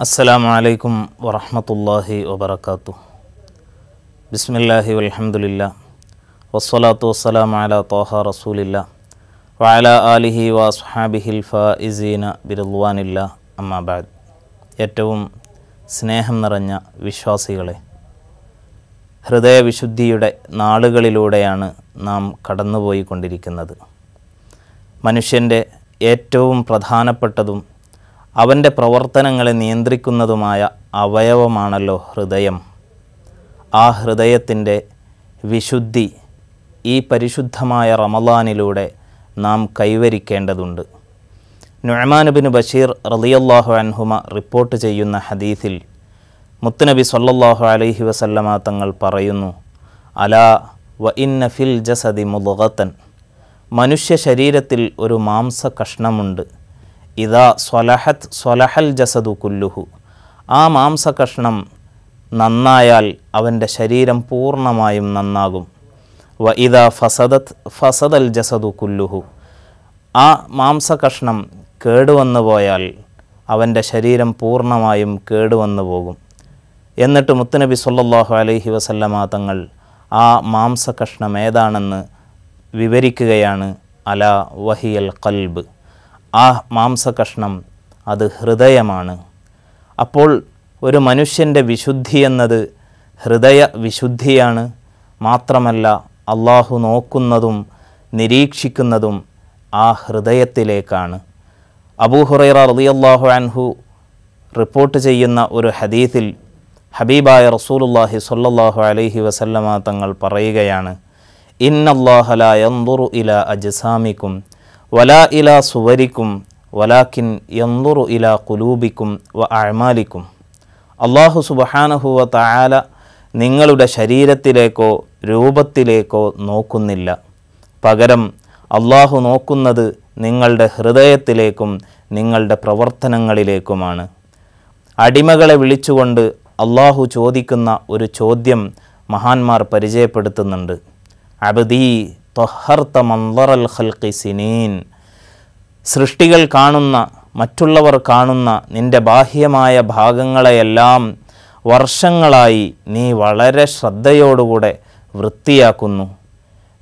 അസ്സലാമു അലൈക്കും വറഹ്മത്തുള്ളാഹി വബറകാതുഹു. ബിസ്മില്ലാഹി വലഹമുല്ല വസ്സലാത്തു വസ്സലാം അല തോഹ റസൂലില്ല. വഅല ആലിഹി വസ്ഹാബിഹിൽ ഫായിസീന ബിറുദ്വാനില്ല. അമ്മാബാദ് ഏറ്റവും സ്നേഹം നിറഞ്ഞ വിശ്വാസികളെ ഹൃദയവിശുദ്ധിയുടെ നാളുകളിലൂടെയാണ് നാം കടന്നുപോയിക്കൊണ്ടിരിക്കുന്നത്. മനുഷ്യന്റെ ഏറ്റവും പ്രധാനപ്പെട്ടതും അവന്റെ പ്രവർത്തനങ്ങളെ നിയന്ത്രിക്കുന്നതുമായ അവയവമാണല്ലോ ഹൃദയം. ആ ഹൃദയത്തിന്റെ വിശുദ്ധി ഈ പരിശുദ്ധമായ റമലാനിലൂടെ നാം കൈവരിക്കേണ്ടതുണ്ട്. നുഅ്മാനുബിന് ബഷീർ റളിയല്ലാഹു അൻഹുമ റിപ്പോർട്ട് ചെയ്യുന്ന ഹദീസിൽ മുത്തുനബി സല്ലല്ലാഹു അലൈഹി വസല്ലമ തങ്ങൾ പറയുന്നു അലാ വ ഇന്ന ഫിൽ ജസദി മുദ്ഗത്തൻ മനുഷ്യ ശരീരത്തിൽ ഒരു മാംസ കഷ്ണമുണ്ട്. ഇതാ സ്വലഹത്ത് സ്വലഹൽ ജസദു കുല്ലുഹു. ആ മാംസകഷ്ണം നന്നായാൽ അവന്റെ ശരീരം പൂർണമായും നന്നാകും. വ ഇതാ ഫസദത്ത് ഫസദൽ ജസദു കുല്ലുഹു. ആ മാംസകഷ്ണം കേടുവന്നു പോയാൽ അവന്റെ ശരീരം പൂർണമായും കേടുവന്നു പോകും. എന്നിട്ട് മുത്തുനബി സല്ലല്ലാഹു അലൈഹി വസല്ലമ തങ്ങൾ ആ മാംസകഷ്ണം ഏതാണെന്ന് വിവരിക്കുകയാണ്. അല വഹിയൽ കൽബ് ആ മാംസകഷ്ണം അത് ഹൃദയമാണ്. അപ്പോൾ ഒരു മനുഷ്യന്റെ വിശുദ്ധി എന്നത് ഹൃദയ വിശുദ്ധിയാണ്. മാത്രമല്ല അള്ളാഹു നോക്കുന്നതും നിരീക്ഷിക്കുന്നതും ആ ഹൃദയത്തിലേക്കാണ്. അബൂഹുറൈറ റളിയല്ലാഹു അൻഹു റിപ്പോർട്ട് ചെയ്യുന്ന ഒരു ഹദീസിൽ ഹബീബായ റസൂലുള്ളാഹി സ്വല്ലല്ലാഹു അലൈഹി വസല്ലമ തങ്ങൾ പറയുകയാണ് ഇന്നല്ലാഹല ഇല ഇലാ അജ്സാമിക്കും വലാ ഇല സുവരിക്കും വലാക്കിൻ യൻദുറു ഇല കുലൂബിക്കും വ അഴ്മാലിക്കും അള്ളാഹു സുബഹാനഹുവ വ നിങ്ങളുടെ ശരീരത്തിലേക്കോ രൂപത്തിലേക്കോ നോക്കുന്നില്ല. പകരം അള്ളാഹു നോക്കുന്നത് നിങ്ങളുടെ ഹൃദയത്തിലേക്കും നിങ്ങളുടെ പ്രവർത്തനങ്ങളിലേക്കുമാണ്. അടിമകളെ വിളിച്ചുകൊണ്ട് അള്ളാഹു ചോദിക്കുന്ന ഒരു ചോദ്യം മഹാന്മാർ പരിചയപ്പെടുത്തുന്നുണ്ട്. അബദീ തൊഹർത്ത മന്ദറൽ ഖൽഖി സിനീൻ. സൃഷ്ടികൾ കാണുന്ന മറ്റുള്ളവർ കാണുന്ന നിന്റെ ബാഹ്യമായ ഭാഗങ്ങളെയെല്ലാം വർഷങ്ങളായി നീ വളരെ ശ്രദ്ധയോടുകൂടെ വൃത്തിയാക്കുന്നു.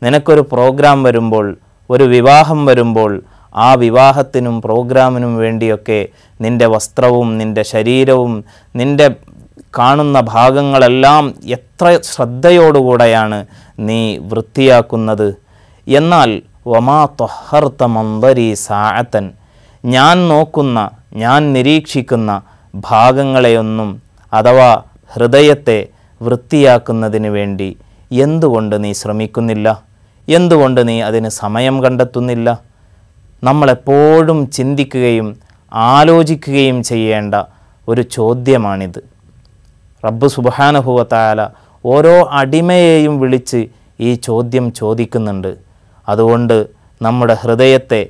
നിനക്കൊരു പ്രോഗ്രാം വരുമ്പോൾ ഒരു വിവാഹം വരുമ്പോൾ ആ വിവാഹത്തിനും പ്രോഗ്രാമിനും വേണ്ടിയൊക്കെ നിന്റെ വസ്ത്രവും നിന്റെ ശരീരവും നിന്റെ കാണുന്ന ഭാഗങ്ങളെല്ലാം എത്ര ശ്രദ്ധയോടുകൂടെയാണ് നീ വൃത്തിയാക്കുന്നത്. എന്നാൽ വമാ തൊഹർത്ത മന്ദരി സാഅത്തൻ ഞാൻ നോക്കുന്ന ഞാൻ നിരീക്ഷിക്കുന്ന ഭാഗങ്ങളെയൊന്നും അഥവാ ഹൃദയത്തെ വൃത്തിയാക്കുന്നതിന് വേണ്ടി എന്തുകൊണ്ട് നീ ശ്രമിക്കുന്നില്ല? എന്തുകൊണ്ട് നീ അതിന് സമയം കണ്ടെത്തുന്നില്ല? നമ്മളെപ്പോഴും ചിന്തിക്കുകയും ആലോചിക്കുകയും ചെയ്യേണ്ട ഒരു ചോദ്യമാണിത്. റബ്ബ് സുബാനഹുവത്തായാല ഓരോ അടിമയെയും വിളിച്ച് ഈ ചോദ്യം ചോദിക്കുന്നുണ്ട്. അതുകൊണ്ട് നമ്മുടെ ഹൃദയത്തെ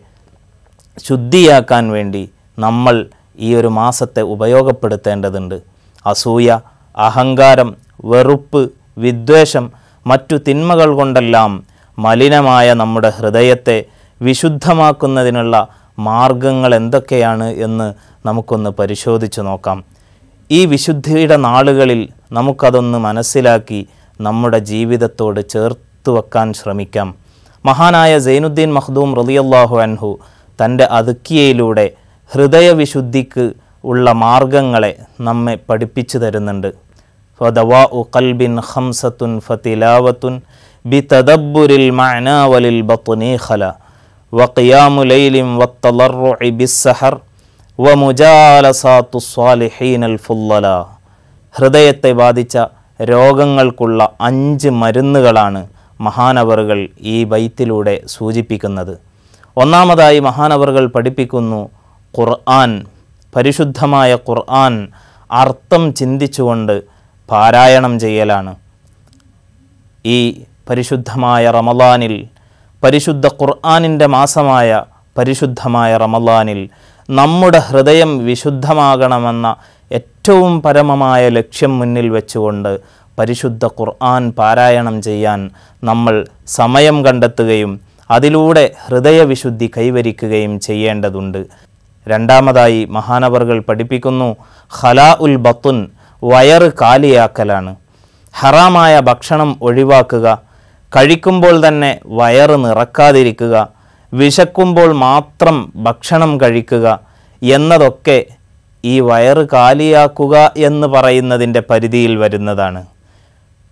ശുദ്ധിയാക്കാൻ വേണ്ടി നമ്മൾ ഈ ഒരു മാസത്തെ ഉപയോഗപ്പെടുത്തേണ്ടതുണ്ട്. അസൂയ അഹങ്കാരം വെറുപ്പ് വിദ്വേഷം മറ്റു തിന്മകൾ കൊണ്ടെല്ലാം മലിനമായ നമ്മുടെ ഹൃദയത്തെ വിശുദ്ധമാക്കുന്നതിനുള്ള മാർഗങ്ങൾ എന്തൊക്കെയാണ് എന്ന് നമുക്കൊന്ന് പരിശോധിച്ച് നോക്കാം. ഈ വിശുദ്ധിയുടെ നാളുകളിൽ നമുക്കതൊന്ന് മനസ്സിലാക്കി നമ്മുടെ ജീവിതത്തോട് ചേർത്ത് വെക്കാൻ ശ്രമിക്കാം. മഹാനായ സൈനുദ്ദീൻ മഖ്ദൂം റളിയല്ലാഹു അൻഹു തന്റെ അതുക്കിയയിലൂടെ ഹൃദയവിശുദ്ധിക്ക് ഉള്ള മാർഗങ്ങളെ നമ്മെ പഠിപ്പിച്ചു തരുന്നുണ്ട്. ഫദവാ ഉ കൽബിൻ ഹംസത്തുൻ ഫതിലാവത്തുൻ ബിതദബ്ബുരിൽ മഅനാ വലിൽ ബത്നി ഖല വഖിയാമു ലൈലിൻ ബിസ്സഹർ സ്വാലിഹീനൽ ഹൃദയത്തെ ബാധിച്ച രോഗങ്ങൾക്കുള്ള അഞ്ച് മരുന്നുകളാണ് മഹാനവറുകൾ ഈ ബൈത്തിലൂടെ സൂചിപ്പിക്കുന്നത്. ഒന്നാമതായി മഹാനവറുകൾ പഠിപ്പിക്കുന്നു ഖുർആൻ. പരിശുദ്ധമായ ഖുർആൻ അർത്ഥം ചിന്തിച്ചുകൊണ്ട് പാരായണം ചെയ്യലാണ്. ഈ പരിശുദ്ധമായ റമലാനിൽ പരിശുദ്ധ ഖുർആാനിന്റെ മാസമായ പരിശുദ്ധമായ റമലാനിൽ നമ്മുടെ ഹൃദയം വിശുദ്ധമാകണമെന്ന ഏറ്റവും പരമമായ ലക്ഷ്യം മുന്നിൽ വെച്ചുകൊണ്ട് പരിശുദ്ധ ഖുർആൻ പാരായണം ചെയ്യാൻ നമ്മൾ സമയം കണ്ടെത്തുകയും അതിലൂടെ ഹൃദയവിശുദ്ധി കൈവരിക്കുകയും ചെയ്യേണ്ടതുണ്ട്. രണ്ടാമതായി മഹാനവറുകൾ പഠിപ്പിക്കുന്നു ഖലാ ഉൽ ബത്തുൻ വയറ് കാലിയാക്കലാണ്. ഹറാമായ ഭക്ഷണം ഒഴിവാക്കുക കഴിക്കുമ്പോൾ തന്നെ വയറ് നിറക്കാതിരിക്കുക വിശക്കുമ്പോൾ മാത്രം ഭക്ഷണം കഴിക്കുക എന്നതൊക്കെ ഈ വയറ് കാലിയാക്കുക എന്ന് പറയുന്നതിന്റെ പരിധിയിൽ വരുന്നതാണ്.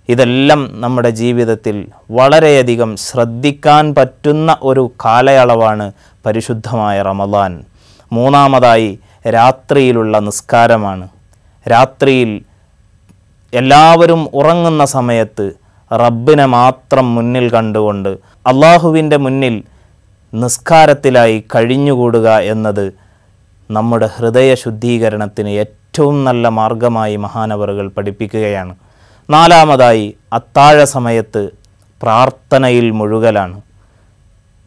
ഇതെല്ലാം നമ്മുടെ ജീവിതത്തിൽ വളരെയധികം ശ്രദ്ധിക്കാൻ പറ്റുന്ന ഒരു കാലയളവാണ് പരിശുദ്ധമായ റമദാൻ. മൂന്നാമതായി രാത്രിയിലുള്ള നിസ്കാരമാണ്. രാത്രിയിൽ എല്ലാവരും ഉറങ്ങുന്ന സമയത്ത് റബ്ബിനെ മാത്രം മുന്നിൽ കണ്ടുകൊണ്ട് അള്ളാഹുവിന്റെ മുന്നിൽ നിസ്കാരത്തിലായി കഴിഞ്ഞുകൂടുക എന്നത് നമ്മുടെ ഹൃദയ ശുദ്ധീകരണത്തിന് ഏറ്റവും നല്ല മാർഗമായി മഹാനവറുകൾ പഠിപ്പിക്കുകയാണ്. നാലാമതായി അത്താഴ സമയത്ത് പ്രാർത്ഥനയിൽ മുഴുകലാണ്.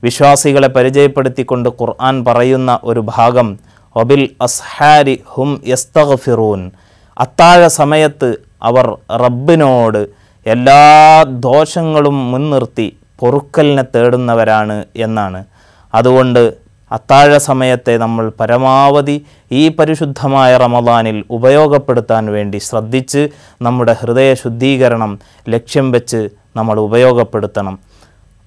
വിശ്വാസികളെ പരിചയപ്പെടുത്തിക്കൊണ്ട് ഖുർആൻ പറയുന്ന ഒരു ഭാഗം ഒബിൽ അസ്ഹാരി ഹും യസ്തഗ്ഫിറൂൻ. അത്താഴ സമയത്ത് അവർ റബ്ബിനോട് എല്ലാ ദോഷങ്ങളും മുൻനിർത്തി പൊറുക്കലിനെ തേടുന്നവരാണ് എന്നാണ്. അതുകൊണ്ട് അത്താഴ സമയത്തെ നമ്മൾ പരമാവധി ഈ പരിശുദ്ധമായ റമദാനിൽ ഉപയോഗപ്പെടുത്താൻ വേണ്ടി ശ്രദ്ധിച്ച് നമ്മുടെ ഹൃദയ ശുദ്ധീകരണം ലക്ഷ്യം വെച്ച് നമ്മൾ ഉപയോഗപ്പെടുത്തണം.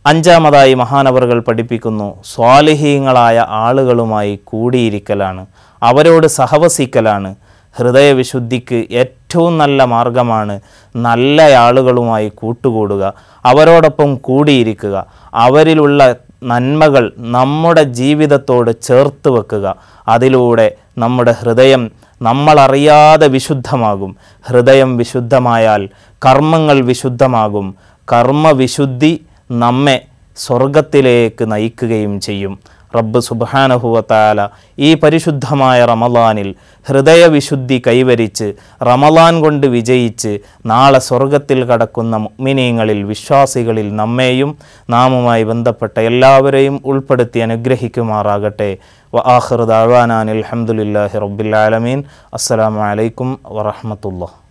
അഞ്ചാമതായി മഹാനവറുകൾ പഠിപ്പിക്കുന്നു സ്വാലിഹീങ്ങളായ ആളുകളുമായി കൂടിയിരിക്കലാണ് അവരോട് സഹവസിക്കലാണ്. ഹൃദയവിശുദ്ധിക്ക് ഏറ്റവും നല്ല മാർഗമാണ് നല്ല ആളുകളുമായി കൂട്ടുകൂടുക അവരോടൊപ്പം കൂടിയിരിക്കുക. അവരിലുള്ള നന്മകൾ നമ്മുടെ ജീവിതത്തോട് ചേർത്ത് വെക്കുക. അതിലൂടെ നമ്മുടെ ഹൃദയം നമ്മളറിയാതെ വിശുദ്ധമാകും. ഹൃദയം വിശുദ്ധമായാൽ കർമ്മങ്ങൾ വിശുദ്ധമാകും. കർമ്മവിശുദ്ധി നമ്മെ സ്വർഗത്തിലേക്ക് നയിക്കുകയും ചെയ്യും. റബ്ബ് സുബാനഹുവത്താല ഈ പരിശുദ്ധമായ റമലാനിൽ ഹൃദയവിശുദ്ധി കൈവരിച്ച് റമലാൻ കൊണ്ട് വിജയിച്ച് നാളെ സ്വർഗത്തിൽ കടക്കുന്ന മിനിയങ്ങളിൽ വിശ്വാസികളിൽ നമ്മെയും നാമുമായി ബന്ധപ്പെട്ട എല്ലാവരെയും ഉൾപ്പെടുത്തി അനുഗ്രഹിക്കുമാറാകട്ടെ. വ ആഖിർ ദാവാനാൻ അലഹമുല്ലാഹി റബ്ബിൽ ആലമീൻ. അസ്സലാമു അലൈക്കും വറഹമത്തുള്ള